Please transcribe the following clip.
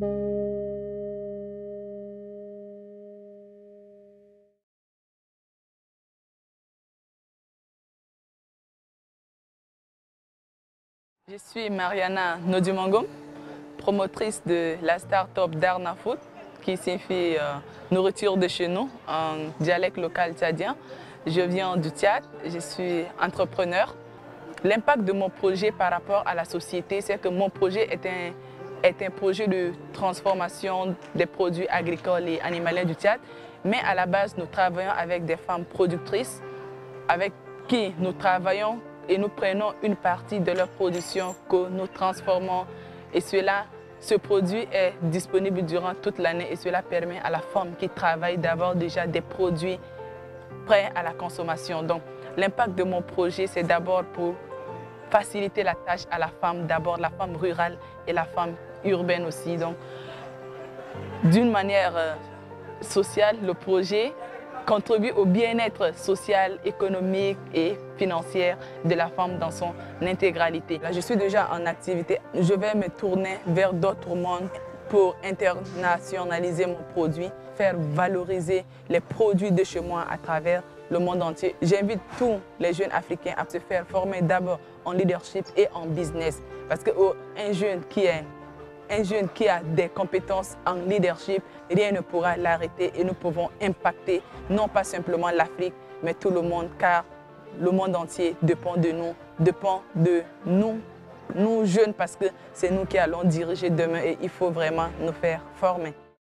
Je suis Mariana Nodumangom, promotrice de la start-up Darna Food, qui signifie euh, nourriture de chez nous en dialecte local tchadien. Je viens du Tchad, je suis entrepreneur. L'impact de mon projet par rapport à la société, c'est que mon projet est un, est un projet de transformation des produits agricoles et animaliers du Tchad. Mais à la base, nous travaillons avec des femmes productrices avec qui nous travaillons et nous prenons une partie de leur production que nous transformons. Et cela, ce produit est disponible durant toute l'année et cela permet à la femme qui travaille d'avoir déjà des produits prêts à la consommation. Donc, l'impact de mon projet, c'est d'abord pour faciliter la tâche à la femme, d'abord la femme rurale et la femme urbaine aussi. Donc, d'une manière euh, sociale, le projet contribue au bien-être social, économique et financier de la femme dans son intégralité. Là, je suis déjà en activité. Je vais me tourner vers d'autres mondes pour internationaliser mon produit, faire valoriser les produits de chez moi à travers le monde entier. J'invite tous les jeunes africains à se faire former d'abord en leadership et en business. Parce qu'un oh, jeune qui est un jeune qui a des compétences en leadership, rien ne pourra l'arrêter et nous pouvons impacter non pas simplement l'Afrique, mais tout le monde, car le monde entier dépend de nous, dépend de nous, nous jeunes, parce que c'est nous qui allons diriger demain et il faut vraiment nous faire former.